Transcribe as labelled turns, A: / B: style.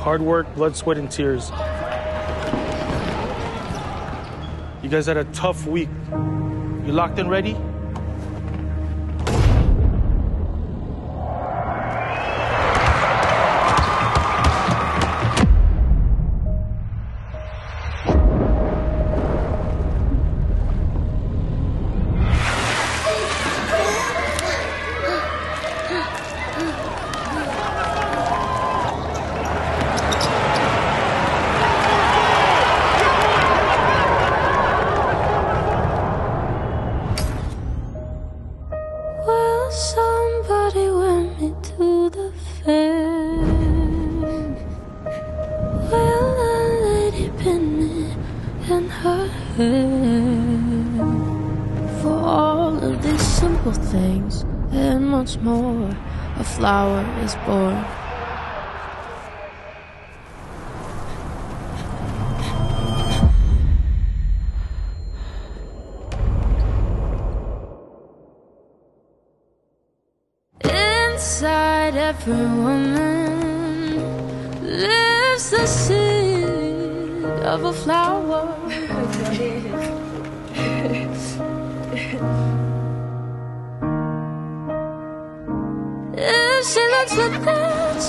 A: Hard work, blood, sweat, and tears. You guys had a tough week. You locked and ready?
B: Somebody went me to the fair. Well, a lady pinned in her hair. For all of these simple things and much more, a flower is born. Inside every woman lives the seed of a flower. if she looks within,